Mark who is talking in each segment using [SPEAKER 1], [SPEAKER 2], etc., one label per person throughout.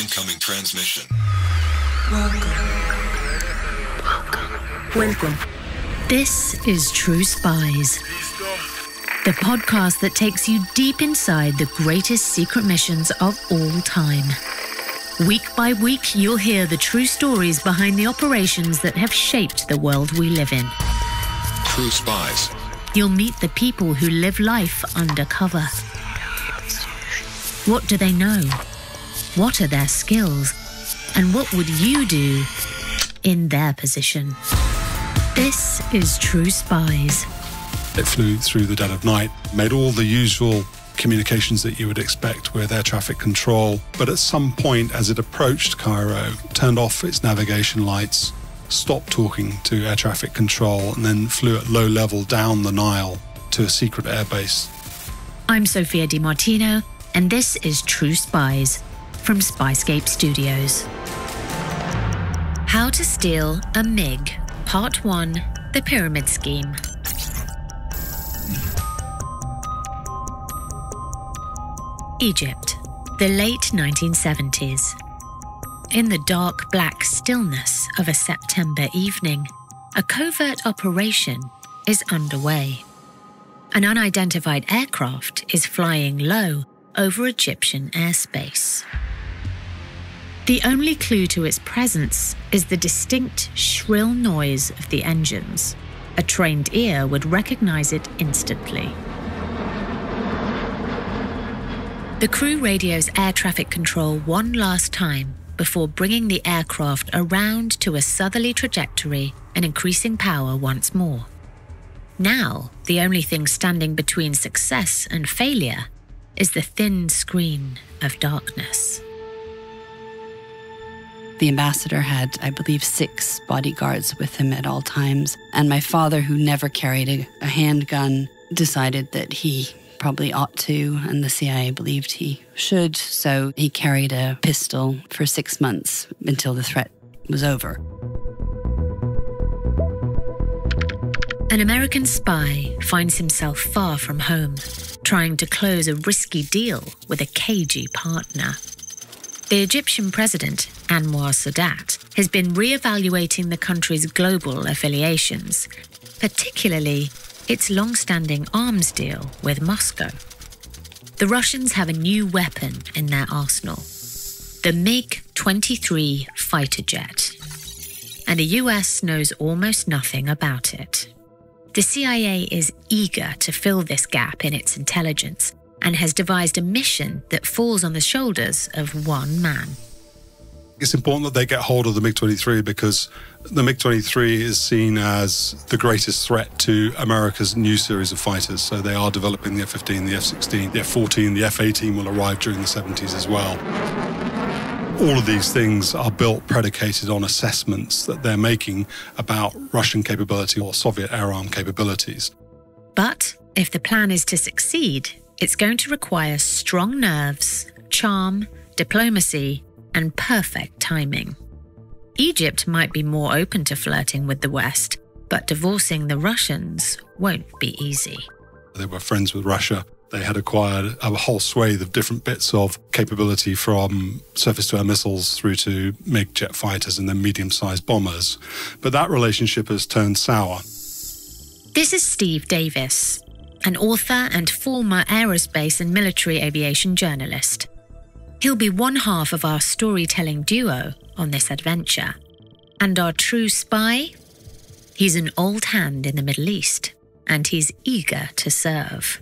[SPEAKER 1] Incoming transmission.
[SPEAKER 2] Welcome. Welcome. This is True Spies, the podcast that takes you deep inside the greatest secret missions of all time. Week by week, you'll hear the true stories behind the operations that have shaped the world we live in.
[SPEAKER 1] True Spies.
[SPEAKER 2] You'll meet the people who live life undercover. What do they know? What are their skills? And what would you do in their position? This is True Spies.
[SPEAKER 3] It flew through the dead of night, made all the usual communications that you would expect with air traffic control. But at some point, as it approached Cairo, turned off its navigation lights, stopped talking to air traffic control, and then flew at low level down the Nile to a secret airbase.
[SPEAKER 2] I'm Sophia Di Martino, and this is True Spies from Spyscape Studios. How to Steal a MiG, Part 1 The Pyramid Scheme. Egypt, the late 1970s. In the dark black stillness of a September evening, a covert operation is underway. An unidentified aircraft is flying low over Egyptian airspace. The only clue to its presence is the distinct shrill noise of the engines. A trained ear would recognize it instantly. The crew radios air traffic control one last time before bringing the aircraft around to a southerly trajectory and increasing power once more. Now, the only thing standing between success and failure is the thin screen of darkness.
[SPEAKER 4] The ambassador had, I believe, six bodyguards with him at all times. And my father, who never carried a, a handgun, decided that he probably ought to, and the CIA believed he should. So he carried a pistol for six months until the threat was over.
[SPEAKER 2] An American spy finds himself far from home, trying to close a risky deal with a cagey partner. The Egyptian president, Anwar Sadat, has been re-evaluating the country's global affiliations, particularly its long standing arms deal with Moscow. The Russians have a new weapon in their arsenal the MiG 23 fighter jet. And the US knows almost nothing about it. The CIA is eager to fill this gap in its intelligence and has devised a mission that falls on the shoulders of one man.
[SPEAKER 3] It's important that they get hold of the MiG 23 because the MiG 23 is seen as the greatest threat to America's new series of fighters. So they are developing the F 15, the F 16, the F 14, the F 18 will arrive during the 70s as well. All of these things are built predicated on assessments that they're making about Russian capability or Soviet air arm capabilities.
[SPEAKER 2] But if the plan is to succeed, it's going to require strong nerves, charm, diplomacy, and perfect timing. Egypt might be more open to flirting with the West, but divorcing the Russians won't be easy.
[SPEAKER 3] They were friends with Russia. They had acquired a whole swathe of different bits of capability from surface to air missiles through to MiG jet fighters and then medium sized bombers. But that relationship has turned sour.
[SPEAKER 2] This is Steve Davies, an author and former aerospace and military aviation journalist. He'll be one half of our storytelling duo on this adventure. And our true spy? He's an old hand in the Middle East, and he's eager to serve.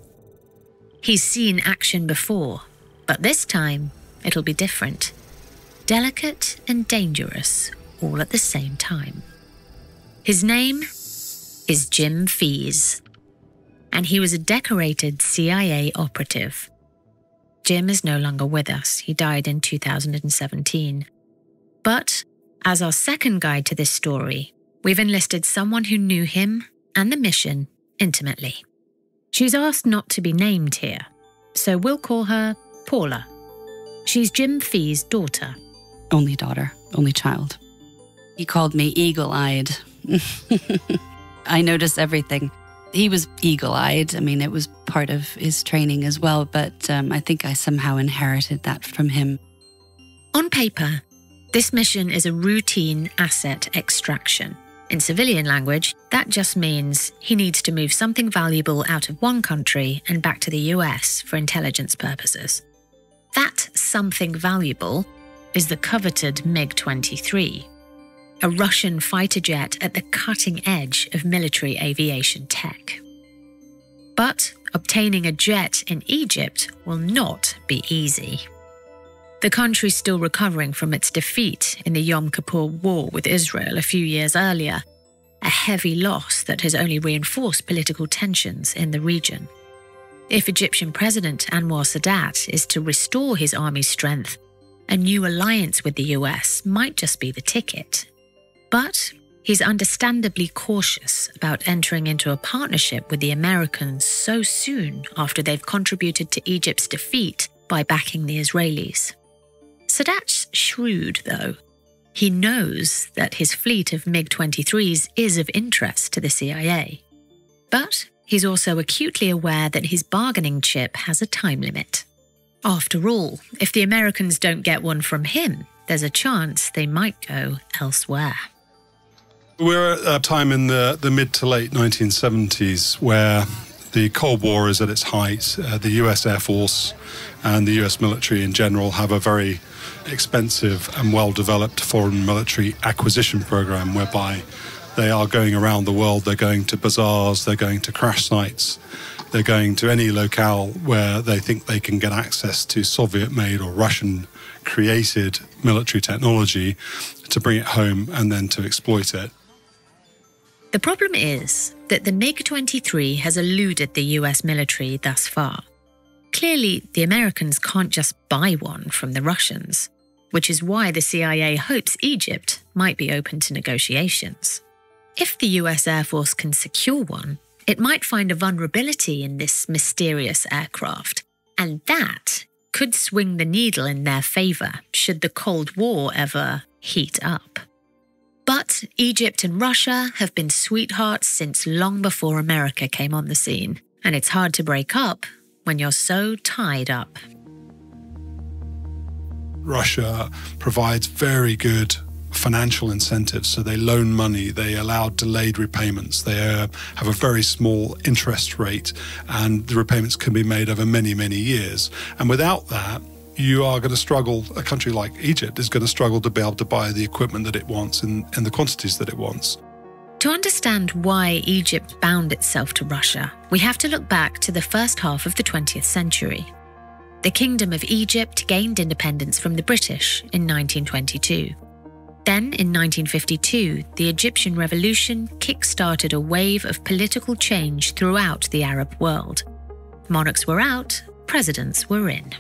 [SPEAKER 2] He's seen action before, but this time it'll be different. Delicate and dangerous all at the same time. His name is Jim Fees, and he was a decorated CIA operative. Jim is no longer with us. He died in 2017. But as our second guide to this story, we've enlisted someone who knew him and the mission intimately. She's asked not to be named here, so we'll call her Paula. She's Jim Fees' daughter.
[SPEAKER 4] Only daughter, only child. He called me eagle eyed. I notice everything he was eagle eyed. I mean, it was part of his training as well, but um, I think I somehow inherited that from him.
[SPEAKER 2] On paper, this mission is a routine asset extraction. In civilian language, that just means he needs to move something valuable out of one country and back to the US for intelligence purposes. That something valuable is the coveted MiG 23, a Russian fighter jet at the cutting edge of military aviation tech. But obtaining a jet in Egypt will not be easy. The country's still recovering from its defeat in the Yom Kippur War with Israel a few years earlier, a heavy loss that has only reinforced political tensions in the region. If Egyptian President Anwar Sadat is to restore his army's strength, a new alliance with the US might just be the ticket. But he's understandably cautious about entering into a partnership with the Americans so soon after they've contributed to Egypt's defeat by backing the Israelis. Sadat's shrewd, though. He knows that his fleet of MiG 23s is of interest to the CIA. But he's also acutely aware that his bargaining chip has a time limit. After all, if the Americans don't get one from him, there's a chance they might go elsewhere.
[SPEAKER 3] We're at a time in the, the mid to late 1970s where the Cold War is at its height. Uh, the US Air Force and the US military in general have a very expensive and well developed foreign military acquisition program whereby they are going around the world, they're going to bazaars, they're going to crash sites, they're going to any locale where they think they can get access to Soviet made or Russian created military technology to bring it home and then to exploit it.
[SPEAKER 2] The problem is that the MiG 23 has eluded the US military thus far. Clearly, the Americans can't just buy one from the Russians which is why the CIA hopes Egypt might be open to negotiations. If the US Air Force can secure one, it might find a vulnerability in this mysterious aircraft, and that could swing the needle in their favour should the Cold War ever heat up. But Egypt and Russia have been sweethearts since long before America came on the scene, and it's hard to break up when you're so tied up.
[SPEAKER 3] Russia provides very good financial incentives. So they loan money, they allow delayed repayments, they uh, have a very small interest rate, and the repayments can be made over many, many years. And without that, you are going to struggle. A country like Egypt is going to struggle to be able to buy the equipment that it wants in, the quantities that it wants.
[SPEAKER 2] To understand why Egypt bound itself to Russia, we have to look back to the first half of the 20th century. The Kingdom of Egypt gained independence from the British in 1922. Then, in 1952, the Egyptian Revolution kick started a wave of political change throughout the Arab world. Monarchs were out, presidents were in.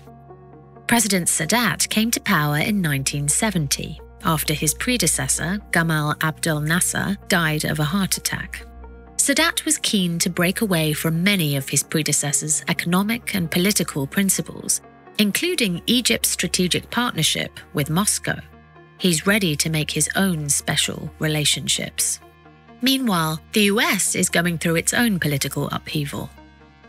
[SPEAKER 2] President Sadat came to power in 1970 after his predecessor, Gamal Abdel Nasser, died of a heart attack. Sadat was keen to break away from many of his predecessors' economic and political principles, including Egypt's strategic partnership with Moscow. He's ready to make his own special relationships. Meanwhile, the US is going through its own political upheaval.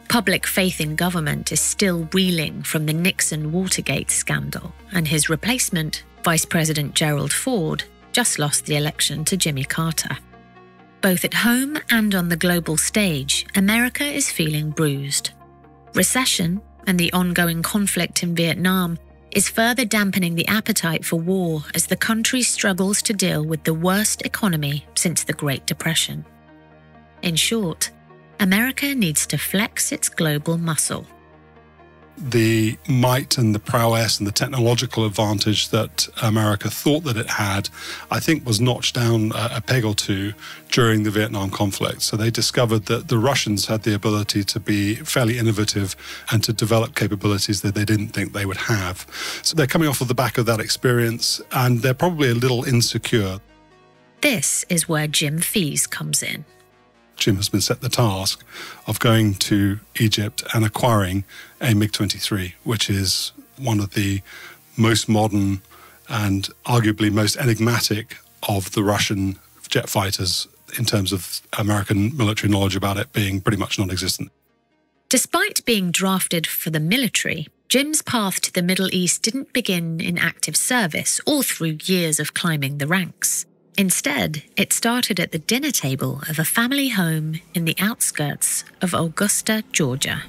[SPEAKER 2] Public faith in government is still reeling from the Nixon Watergate scandal, and his replacement, Vice President Gerald Ford, just lost the election to Jimmy Carter. Both at home and on the global stage, America is feeling bruised. Recession and the ongoing conflict in Vietnam is further dampening the appetite for war as the country struggles to deal with the worst economy since the Great Depression. In short, America needs to flex its global muscle
[SPEAKER 3] the might and the prowess and the technological advantage that America thought that it had, I think was notched down a, a, peg or two during the Vietnam conflict. So they discovered that the Russians had the ability to be fairly innovative and to develop capabilities that they didn't think they would have. So they're coming off of the back of that experience and they're probably a little insecure.
[SPEAKER 2] This is where Jim Fees comes in.
[SPEAKER 3] Jim has been set the task of going to Egypt and acquiring a MiG 23, which is one of the most modern and arguably most enigmatic of the Russian jet fighters in terms of American military knowledge about it being pretty much non existent.
[SPEAKER 2] Despite being drafted for the military, Jim's path to the Middle East didn't begin in active service or through years of climbing the ranks. Instead, it started at the dinner table of a family home in the outskirts of Augusta, Georgia.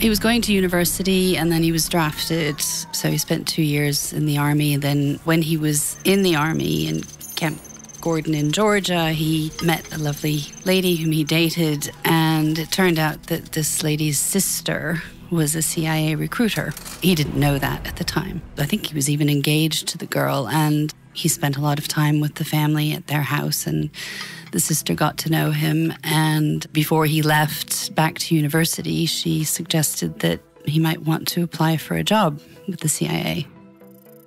[SPEAKER 4] He was going to university and then he was drafted. So he spent two years in the army. Then, when he was in the army in Camp Gordon in Georgia, he met a lovely lady whom he dated. And it turned out that this lady's sister was a CIA recruiter. He didn't know that at the time. I think he was even engaged to the girl. And he spent a lot of time with the family at their house. And the sister got to know him, and before he left back to university, she suggested that he might want to apply for a job with the CIA.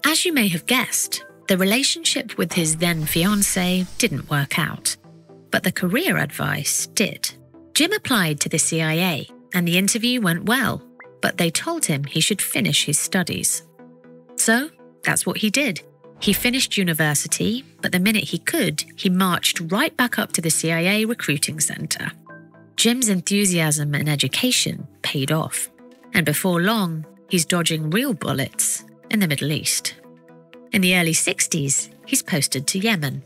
[SPEAKER 2] As you may have guessed, the relationship with his then fiancee didn't work out, but the career advice did. Jim applied to the CIA, and the interview went well, but they told him he should finish his studies. So that's what he did. He finished university, but the minute he could, he marched right back up to the CIA recruiting center. Jim's enthusiasm and education paid off, and before long, he's dodging real bullets in the Middle East. In the early 60s, he's posted to Yemen.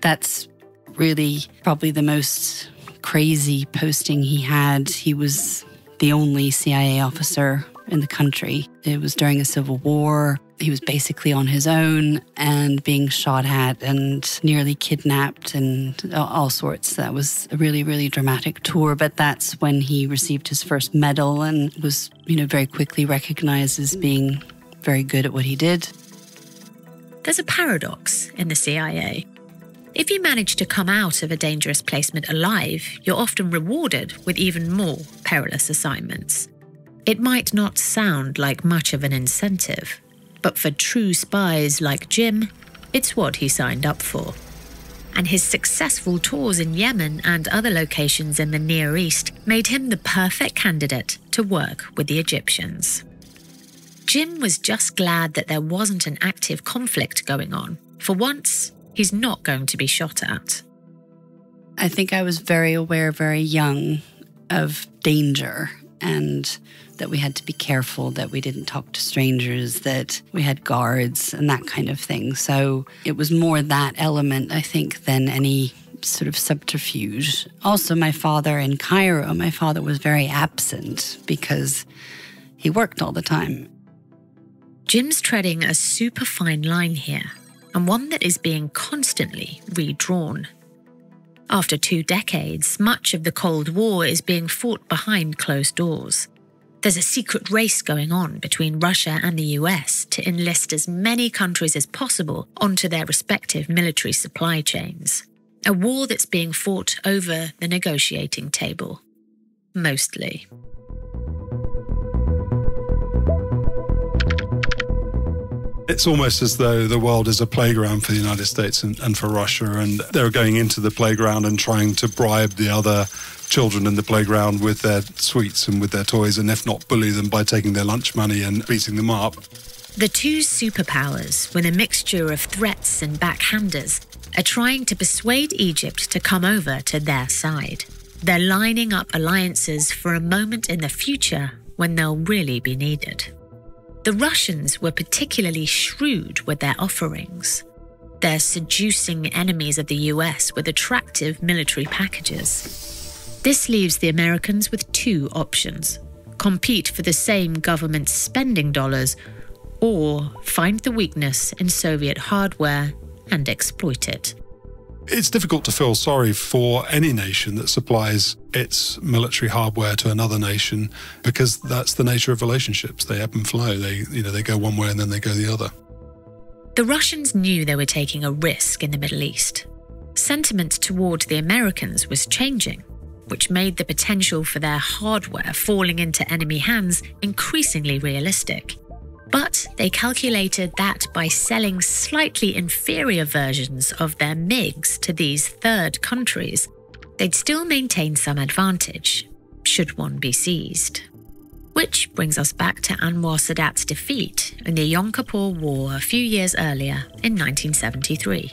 [SPEAKER 4] That's really probably the most crazy posting he had. He was the only CIA officer in the country. It was during a civil war. He was basically on his own and being shot at and nearly kidnapped and all sorts. That was a really, really dramatic tour. But that's when he received his first medal and was, you know, very quickly recognized as being very good at what he did.
[SPEAKER 2] There's a paradox in the CIA. If you manage to come out of a dangerous placement alive, you're often rewarded with even more perilous assignments. It might not sound like much of an incentive, but for true spies like Jim, it's what he signed up for. And his successful tours in Yemen and other locations in the Near East made him the perfect candidate to work with the Egyptians. Jim was just glad that there wasn't an active conflict going on. For once, he's not going to be shot at.
[SPEAKER 4] I think I was very aware, very young, of danger and that we had to be careful that we didn't talk to strangers, that we had guards and that kind of thing. So it was more that element, I think, than any sort of subterfuge. Also, my father in Cairo, my father was very absent because he worked all the time.
[SPEAKER 2] Jim's treading a super fine line here, and one that is being constantly redrawn. After two decades, much of the Cold War is being fought behind closed doors. There's a secret race going on between Russia and the US to enlist as many countries as possible onto their respective military supply chains. A war that's being fought over the negotiating table. Mostly.
[SPEAKER 3] It's almost as though the world is a playground for the United States and, and for Russia, and they're going into the playground and trying to bribe the other children in the playground with their sweets and with their toys, and if not, bully them by taking their lunch money and beating them up.
[SPEAKER 2] The two superpowers, with a mixture of threats and backhanders, are trying to persuade Egypt to come over to their side. They're lining up alliances for a moment in the future when they'll really be needed. The Russians were particularly shrewd with their offerings. They're seducing enemies of the US with attractive military packages. This leaves the Americans with two options compete for the same government spending dollars, or find the weakness in Soviet hardware and exploit it.
[SPEAKER 3] It's difficult to feel sorry for any nation that supplies its military hardware to another nation because that's the nature of relationships. They ebb and flow. They, you know, they go one way and then they go the other.
[SPEAKER 2] The Russians knew they were taking a risk in the Middle East. Sentiment toward the Americans was changing, which made the potential for their hardware falling into enemy hands increasingly realistic. But they calculated that by selling slightly inferior versions of their MiGs to these third countries, they'd still maintain some advantage, should one be seized. Which brings us back to Anwar Sadat's defeat in the Yom Kippur War a few years earlier in 1973.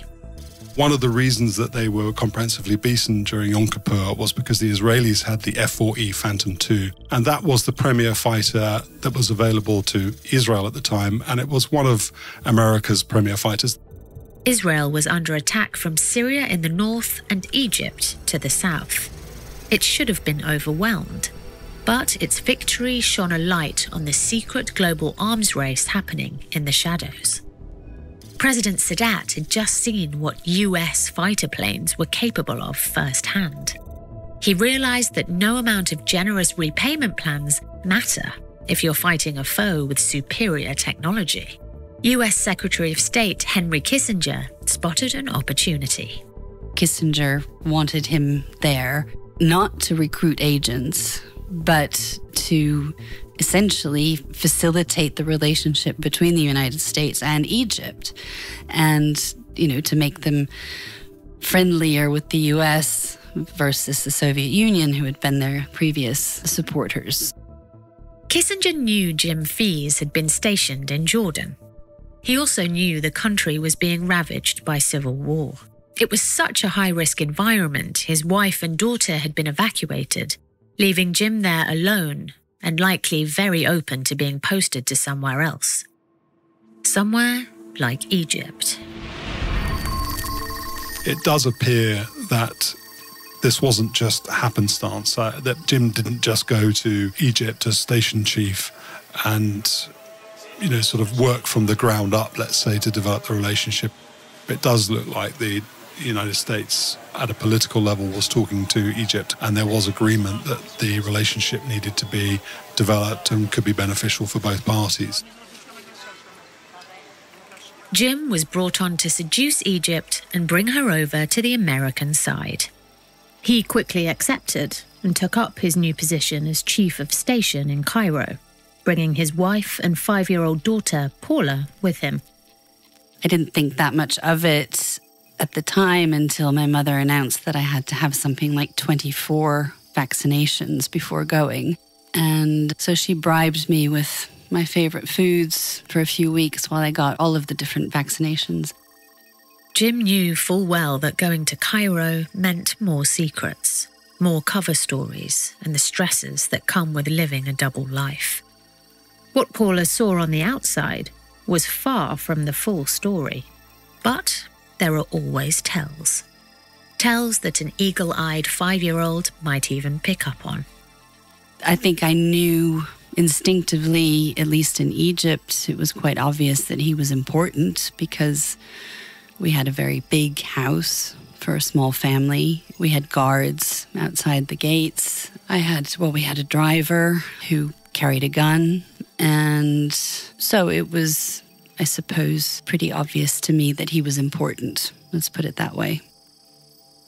[SPEAKER 3] One of the reasons that they were comprehensively beaten during Yom Kippur was because the Israelis had the F-4E Phantom II, and that was the premier fighter that was available to Israel at the time, and it was one of America's premier fighters.
[SPEAKER 2] Israel was under attack from Syria in the north and Egypt to the south. It should have been overwhelmed, but its victory shone a light on the secret global arms race happening in the shadows. President Sadat had just seen what US fighter planes were capable of firsthand. He realized that no amount of generous repayment plans matter if you're fighting a foe with superior technology. US Secretary of State Henry Kissinger spotted an opportunity.
[SPEAKER 4] Kissinger wanted him there not to recruit agents, but to essentially facilitate the relationship between the United States and Egypt and, you know, to make them friendlier with the US versus the Soviet Union, who had been their previous supporters.
[SPEAKER 2] Kissinger knew Jim Fees had been stationed in Jordan. He also knew the country was being ravaged by civil war. It was such a high risk environment, his wife and daughter had been evacuated, leaving Jim there alone and likely very open to being posted to somewhere else. Somewhere like Egypt.
[SPEAKER 3] It does appear that this wasn't just happenstance, uh, that Jim didn't just go to Egypt as station chief and, you know, sort of work from the ground up, let's say, to develop the relationship. It does look like the United States at a political level was talking to Egypt, and there was agreement that the relationship needed to be developed and could be beneficial for both parties.
[SPEAKER 2] Jim was brought on to seduce Egypt and bring her over to the American side. He quickly accepted and took up his new position as chief of station in Cairo, bringing his wife and five year old daughter, Paula, with him.
[SPEAKER 4] I didn't think that much of it at the time until my mother announced that I had to have something like 24 vaccinations before going. And so she bribed me with my favorite foods for a few weeks while I got all of the different vaccinations.
[SPEAKER 2] Jim knew full well that going to Cairo meant more secrets, more cover stories, and the stresses that come with living a double life. What Paula saw on the outside was far from the full story. But there are always tells. Tells that an eagle eyed five year old might even pick up on.
[SPEAKER 4] I think I knew instinctively, at least in Egypt, it was quite obvious that he was important because we had a very big house for a small family. We had guards outside the gates. I had, well, we had a driver who carried a gun. And so it was I suppose, pretty obvious to me that he was important. Let's put it that way.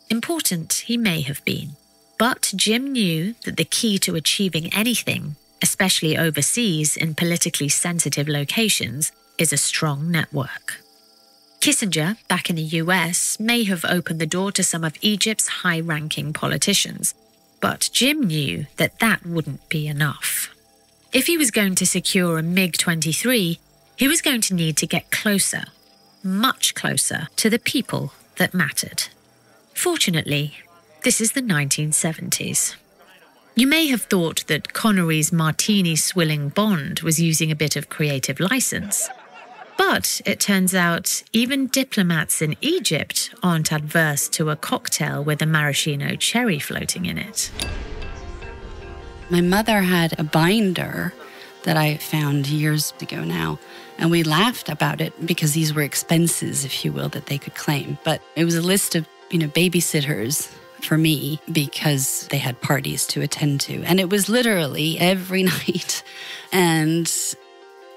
[SPEAKER 2] Important he may have been, but Jim knew that the key to achieving anything, especially overseas in politically sensitive locations, is a strong network. Kissinger, back in the US, may have opened the door to some of Egypt's high ranking politicians, but Jim knew that that wouldn't be enough. If he was going to secure a MiG 23, he was going to need to get closer, much closer, to the people that mattered. Fortunately, this is the 1970s. You may have thought that Connery's martini swilling Bond was using a bit of creative license. But it turns out even diplomats in Egypt aren't adverse to a cocktail with a maraschino cherry floating in it.
[SPEAKER 4] My mother had a binder that I found years ago now and we laughed about it because these were expenses, if you will, that they could claim. But it was a list of, you know, babysitters for me because they had parties to attend to. And it was literally every night. And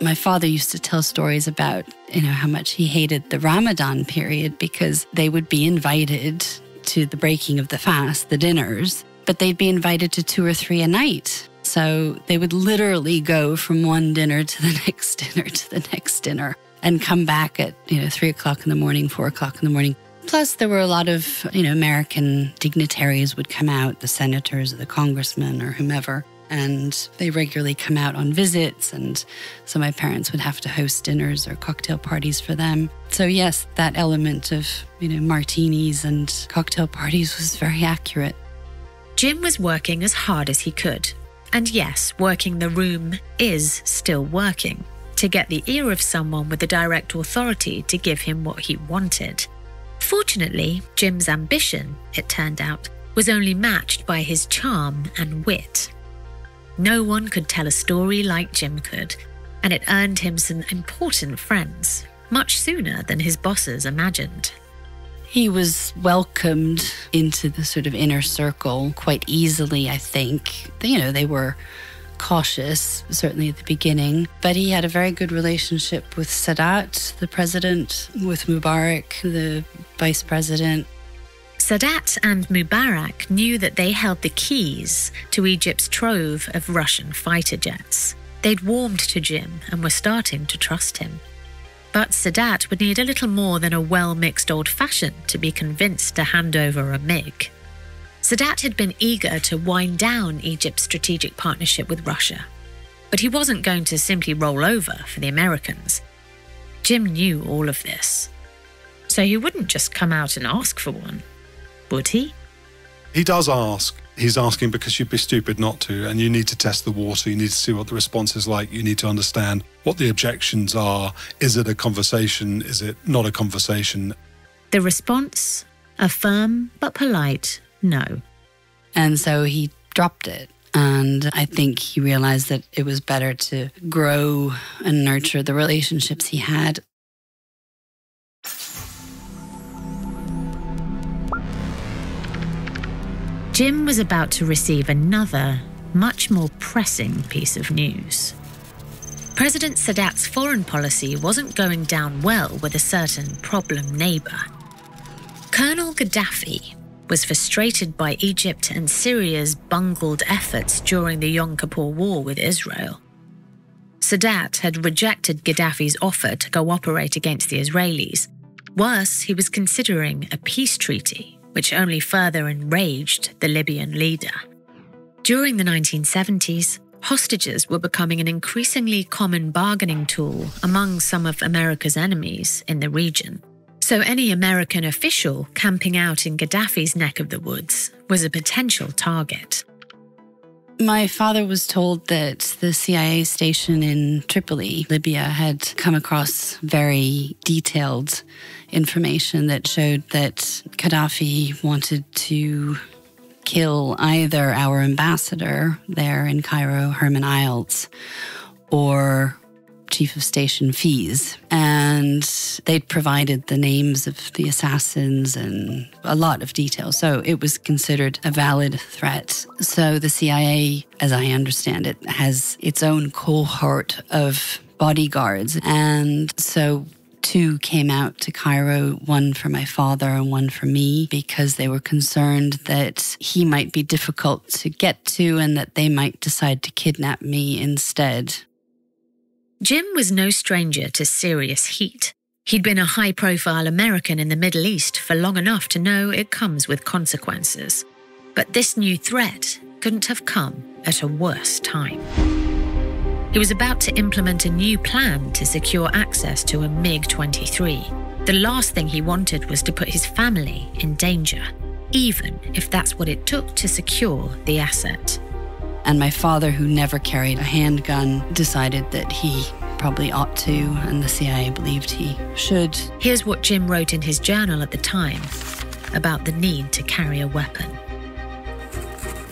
[SPEAKER 4] my father used to tell stories about, you know, how much he hated the Ramadan period because they would be invited to the breaking of the fast, the dinners, but they'd be invited to two or three a night. So they would literally go from one dinner to the next dinner to the next dinner and come back at, you know, three o'clock in the morning, four o'clock in the morning. Plus, there were a lot of, you know, American dignitaries would come out, the senators or the congressmen or whomever. and they regularly come out on visits. And so my parents would have to host dinners or cocktail parties for them. So, yes, that element of, you know, martinis and cocktail parties was very accurate.
[SPEAKER 2] Jim was working as hard as he could. And yes, working the room is still working to get the ear of someone with the direct authority to give him what he wanted. Fortunately, Jim's ambition, it turned out, was only matched by his charm and wit. No one could tell a story like Jim could, and it earned him some important friends, much sooner than his bosses imagined.
[SPEAKER 4] He was welcomed into the sort of inner circle quite easily, I think. You know, they were cautious, certainly at the beginning. But he had a very good relationship with Sadat, the president, with Mubarak, the vice president.
[SPEAKER 2] Sadat and Mubarak knew that they held the keys to Egypt's trove of Russian fighter jets. They'd warmed to Jim and were starting to trust him. But Sadat would need a little more than a well mixed old fashioned to be convinced to hand over a MiG. Sadat had been eager to wind down Egypt's strategic partnership with Russia, but he wasn't going to simply roll over for the Americans. Jim knew all of this. So he wouldn't just come out and ask for one, would he?
[SPEAKER 3] He does ask. He's asking because you'd be stupid not to, and you need to test the water. You need to see what the response is like. You need to understand what the objections are. Is it a conversation? Is it not a conversation?
[SPEAKER 2] The response a firm but polite no.
[SPEAKER 4] And so he dropped it. And I think he realized that it was better to grow and nurture the relationships he had.
[SPEAKER 2] Jim was about to receive another, much more pressing piece of news. President Sadat's foreign policy wasn't going down well with a certain problem neighbor. Colonel Gaddafi was frustrated by Egypt and Syria's bungled efforts during the Yom Kippur War with Israel. Sadat had rejected Gaddafi's offer to cooperate against the Israelis. Worse, he was considering a peace treaty, which only further enraged the Libyan leader. During the 1970s, hostages were becoming an increasingly common bargaining tool among some of America's enemies in the region. So any American official camping out in Gaddafi's neck of the woods was a potential target.
[SPEAKER 4] My father was told that the CIA station in Tripoli, Libya, had come across very detailed information that showed that Gaddafi wanted to kill either our ambassador there in Cairo, Herman Eilts, or chief of station Fees. And they'd provided the names of the assassins and a lot of detail. So it was considered a valid threat. So the CIA, as I understand it, has its own cohort of bodyguards. And so two came out to Cairo, one for my father and one for me, because they were concerned that he might be difficult to get to and that they might decide to kidnap me instead.
[SPEAKER 2] Jim was no stranger to serious heat. He'd been a high profile American in the Middle East for long enough to know it comes with consequences. But this new threat couldn't have come at a worse time. He was about to implement a new plan to secure access to a MiG 23. The last thing he wanted was to put his family in danger, even if that's what it took to secure the asset.
[SPEAKER 4] And my father, who never carried a handgun, decided that he probably ought to, and the CIA believed he should.
[SPEAKER 2] Here's what Jim wrote in his journal at the time about the need to carry a weapon.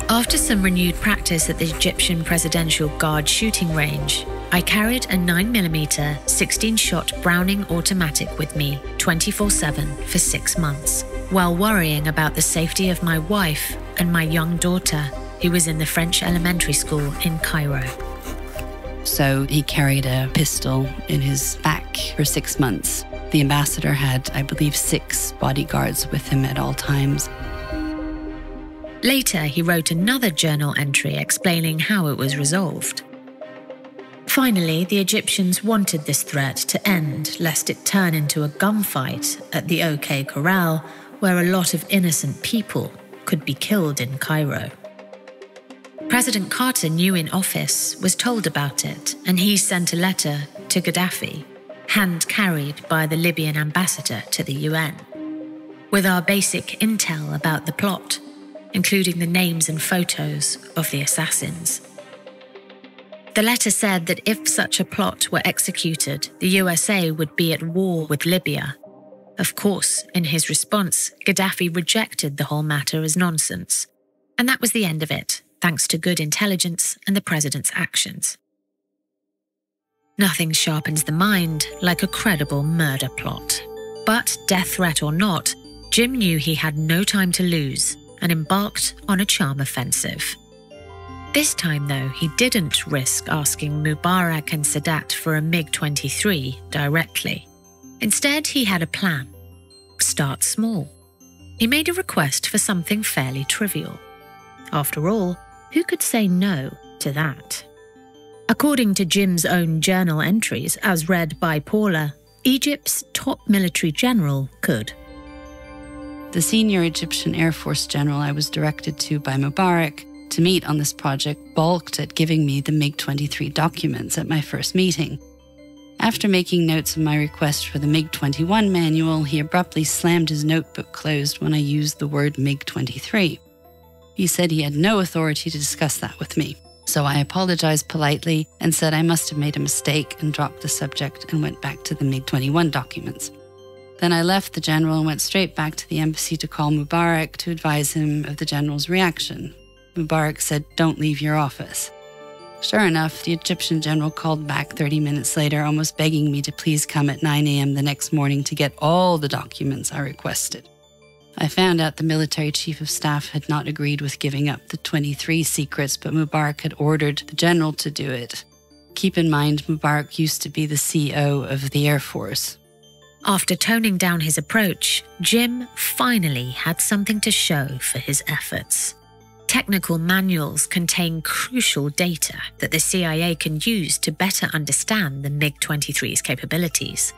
[SPEAKER 2] After some renewed practice at the Egyptian Presidential Guard shooting range, I carried a 9mm 16 shot Browning automatic with me 24 7 for six months, while worrying about the safety of my wife and my young daughter he was in the French elementary school in Cairo.
[SPEAKER 4] So he carried a pistol in his back for six months. The ambassador had, I believe, six bodyguards with him at all times.
[SPEAKER 2] Later, he wrote another journal entry explaining how it was resolved. Finally, the Egyptians wanted this threat to end lest it turn into a gunfight at the OK Corral, where a lot of innocent people could be killed in Cairo. President Carter, new in office, was told about it, and he sent a letter to Gaddafi, hand carried by the Libyan ambassador to the UN, with our basic intel about the plot, including the names and photos of the assassins. The letter said that if such a plot were executed, the USA would be at war with Libya. Of course, in his response, Gaddafi rejected the whole matter as nonsense. And that was the end of it, thanks to good intelligence and the president's actions. Nothing sharpens the mind like a credible murder plot. But, death threat or not, Jim knew he had no time to lose and embarked on a charm offensive. This time, though, he didn't risk asking Mubarak and Sadat for a MiG 23 directly. Instead, he had a plan start small. He made a request for something fairly trivial. After all, who could say no to that? According to Jim's own journal entries, as read by Paula, Egypt's top military general could.
[SPEAKER 4] The senior Egyptian Air Force general I was directed to by Mubarak to meet on this project balked at giving me the MiG 23 documents at my first meeting. After making notes of my request for the MiG 21 manual, he abruptly slammed his notebook closed when I used the word MiG 23. He said he had no authority to discuss that with me. So I apologized politely and said I must have made a mistake and dropped the subject and went back to the MiG 21 documents. Then I left the general and went straight back to the embassy to call Mubarak to advise him of the general's reaction. Mubarak said, Don't leave your office. Sure enough, the Egyptian general called back 30 minutes later, almost begging me to please come at 9 a.m. the next morning to get all the documents I requested. I found out the military chief of staff had not agreed with giving up the 23 secrets, but Mubarak had ordered the general to do it. Keep in mind, Mubarak used to be the CO of the Air Force.
[SPEAKER 2] After toning down his approach, Jim finally had something to show for his efforts. Technical manuals contain crucial data that the CIA can use to better understand the MiG 23's capabilities.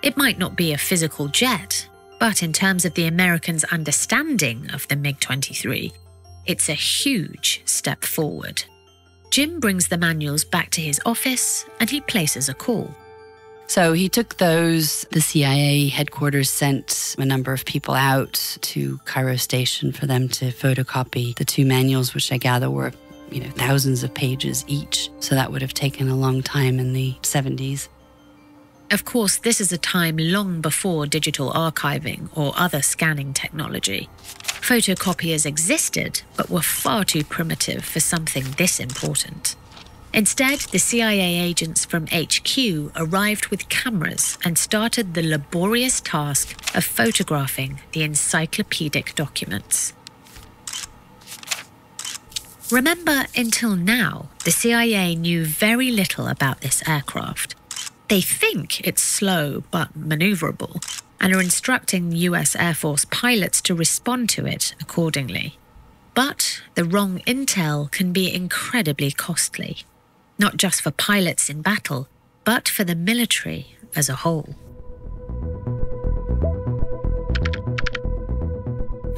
[SPEAKER 2] It might not be a physical jet, but in terms of the Americans' understanding of the MiG 23, it's a huge step forward. Jim brings the manuals back to his office and he places a call.
[SPEAKER 4] So he took those. The CIA headquarters sent a number of people out to Cairo Station for them to photocopy the two manuals, which I gather were, you know, thousands of pages each. So that would have taken a long time in the 70s.
[SPEAKER 2] Of course, this is a time long before digital archiving or other scanning technology. Photocopiers existed, but were far too primitive for something this important. Instead, the CIA agents from HQ arrived with cameras and started the laborious task of photographing the encyclopedic documents. Remember, until now, the CIA knew very little about this aircraft. They think it's slow but maneuverable and are instructing US Air Force pilots to respond to it accordingly. But the wrong intel can be incredibly costly not just for pilots in battle, but for the military as a whole.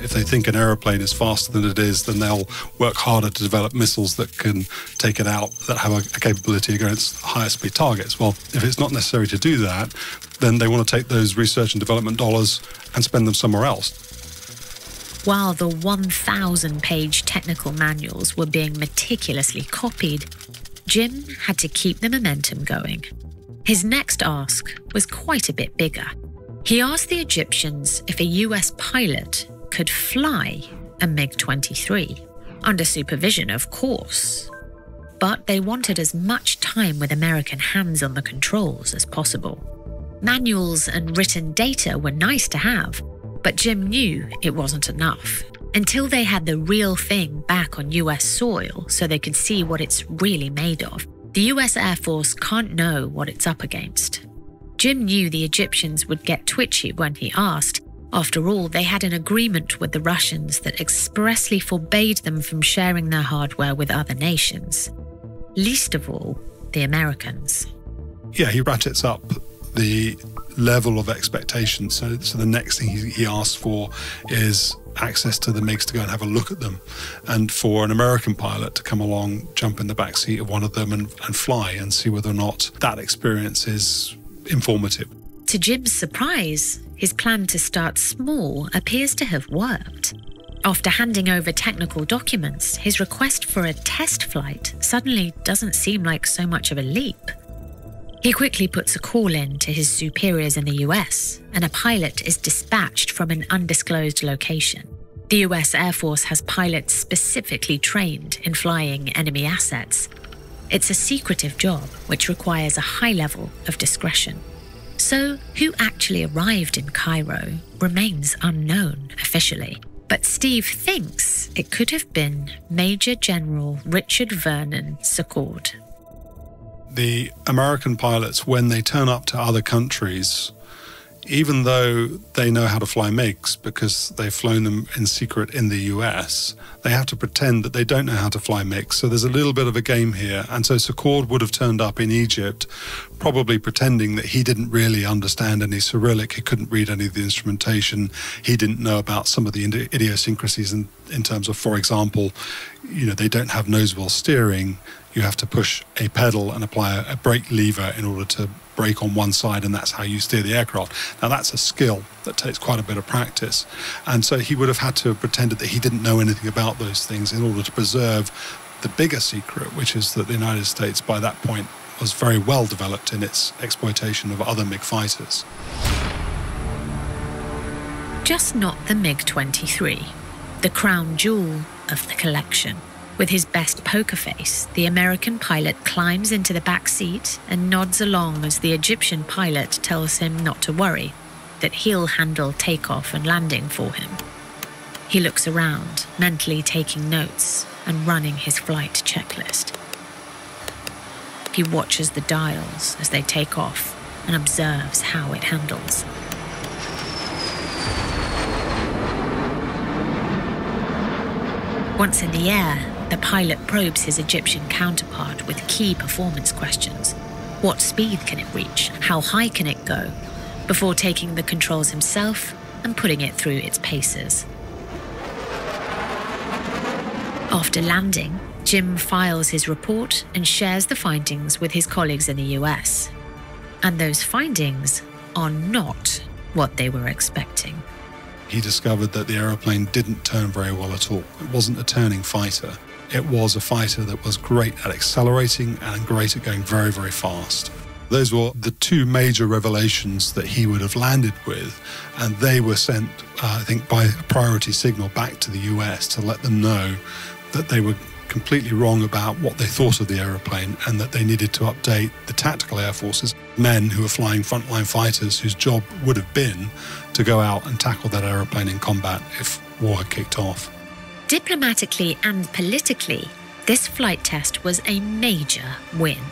[SPEAKER 3] If they think an aeroplane is faster than it is, then they'll work harder to develop missiles that can take it out, that have a, a capability against higher speed targets. Well, if it's not necessary to do that, then they want to take those research and development dollars and spend them somewhere else
[SPEAKER 2] while the 1,000 page technical manuals were being meticulously copied, Jim had to keep the momentum going. His next ask was quite a bit bigger. He asked the Egyptians if a US pilot could fly a MiG 23, under supervision, of course. But they wanted as much time with American hands on the controls as possible. Manuals and written data were nice to have, but Jim knew it wasn't enough until they had the real thing back on US soil so they could see what it's really made of. The US Air Force can't know what it's up against. Jim knew the Egyptians would get twitchy when he asked. After all, they had an agreement with the Russians that expressly forbade them from sharing their hardware with other nations. Least of all, the Americans.
[SPEAKER 3] Yeah, he ratchets up the level of expectation. So, so the next thing he, he asks for is access to the MiGs to go and have a look at them, and for an American pilot to come along, jump in the back seat of one of them, and, and fly and see whether or not that experience is informative.
[SPEAKER 2] To Jim's surprise, his plan to start small appears to have worked. After handing over technical documents, his request for a test flight suddenly doesn't seem like so much of a leap. He quickly puts a call in to his superiors in the US, and a pilot is dispatched from an undisclosed location. The US Air Force has pilots specifically trained in flying enemy assets. It's a secretive job which requires a high level of discretion. So, who actually arrived in Cairo remains unknown officially. But Steve thinks it could have been Major General Richard Vernon Secord.
[SPEAKER 3] The American pilots, when they turn up to other countries, even though they know how to fly MiGs because they've flown them in secret in the US, they have to pretend that they don't know how to fly MiGs. So there's a little bit of a game here. And so Secord would have turned up in Egypt, probably pretending that he didn't really understand any Cyrillic. He couldn't read any of the instrumentation. He didn't know about some of the idiosyncrasies in, in terms of, for example, you know, they don't have nose wheel steering. You have to push a pedal and apply a, a brake lever in order to brake on one side, and that's how you steer the aircraft. Now, that's a skill that takes quite a bit of practice. And so he would have had to have pretended that he didn't know anything about those things in order to preserve the bigger secret, which is that the United States, by that point, was very well developed in its exploitation of other MiG fighters.
[SPEAKER 2] Just not the MiG 23, the crown jewel of the collection. With his best poker face, the American pilot climbs into the back seat and nods along as the Egyptian pilot tells him not to worry, that he'll handle takeoff and landing for him. He looks around, mentally taking notes and running his flight checklist. He watches the dials as they take off and observes how it handles. Once in the air, the pilot probes his Egyptian counterpart with key performance questions. What speed can it reach? How high can it go? Before taking the controls himself and putting it through its paces. After landing, Jim files his report and shares the findings with his colleagues in the US. And those findings are not what they were expecting.
[SPEAKER 3] He discovered that the aeroplane didn't turn very well at all. It wasn't a turning fighter it was a fighter that was great at accelerating and great at going very, very fast. Those were the two major revelations that he would have landed with, and they were sent, uh, I think, by a priority signal back to the US to let them know that they were completely wrong about what they thought of the aeroplane and that they needed to update the tactical air forces, men who were flying frontline fighters whose job would have been to go out and tackle that aeroplane in combat if war had kicked off.
[SPEAKER 2] Diplomatically and politically, this flight test was a major win.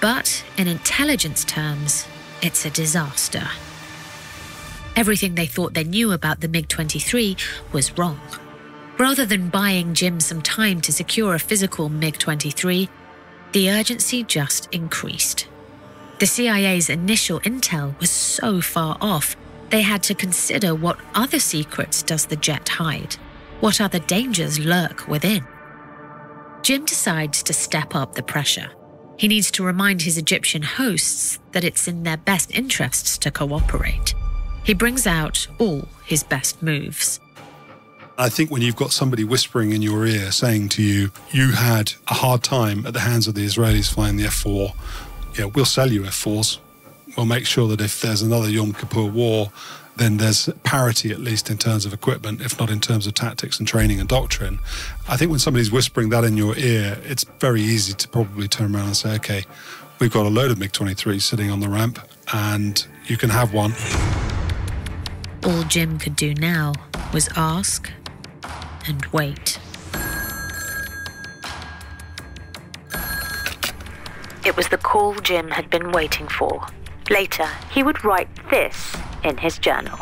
[SPEAKER 2] But in intelligence terms, it's a disaster. Everything they thought they knew about the MiG 23 was wrong. Rather than buying Jim some time to secure a physical MiG 23, the urgency just increased. The CIA's initial intel was so far off, they had to consider what other secrets does the jet hide. What other dangers lurk within? Jim decides to step up the pressure. He needs to remind his Egyptian hosts that it's in their best interests to cooperate. He brings out all his best moves.
[SPEAKER 3] I think when you've got somebody whispering in your ear saying to you, you had a hard time at the hands of the Israelis flying the F 4, yeah, we'll sell you F 4s. We'll make sure that if there's another Yom Kippur war, then there's parity at least in terms of equipment, if not in terms of tactics and training and doctrine. I think when somebody's whispering that in your ear, it's very easy to probably turn around and say, okay, we've got a load of MiG 23s sitting on the ramp and you can have one.
[SPEAKER 2] All Jim could do now was ask and wait. It was the call Jim had been waiting for. Later, he would write this in his journal.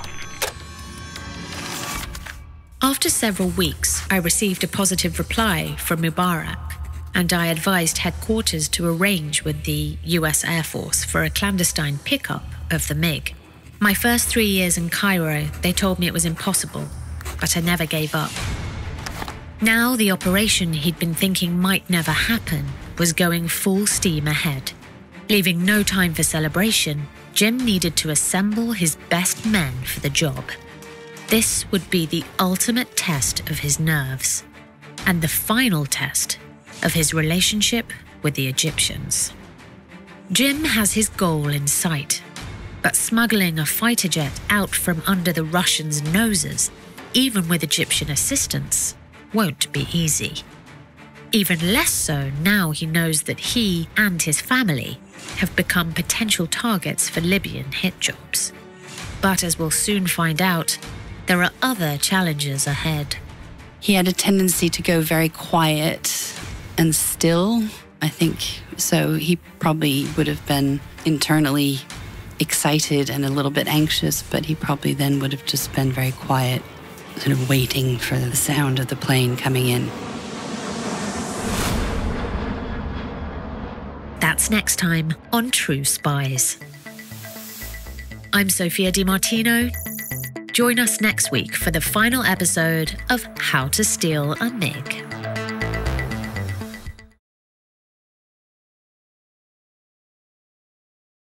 [SPEAKER 2] After several weeks, I received a positive reply from Mubarak, and I advised headquarters to arrange with the US Air Force for a clandestine pickup of the MiG. My first three years in Cairo, they told me it was impossible, but I never gave up. Now, the operation he'd been thinking might never happen was going full steam ahead. Leaving no time for celebration, Jim needed to assemble his best men for the job. This would be the ultimate test of his nerves and the final test of his relationship with the Egyptians. Jim has his goal in sight, but smuggling a fighter jet out from under the Russians' noses, even with Egyptian assistance, won't be easy. Even less so now he knows that he and his family have become potential targets for Libyan hit jobs. But as we'll soon find out, there are other challenges ahead.
[SPEAKER 4] He had a tendency to go very quiet and still, I think. So he probably would have been internally excited and a little bit anxious, but he probably then would have just been very quiet, sort of waiting for the sound of the plane coming in.
[SPEAKER 2] That's next time on True Spies. I'm Sophia Di Martino. Join us next week for the final episode of How to Steal a MiG.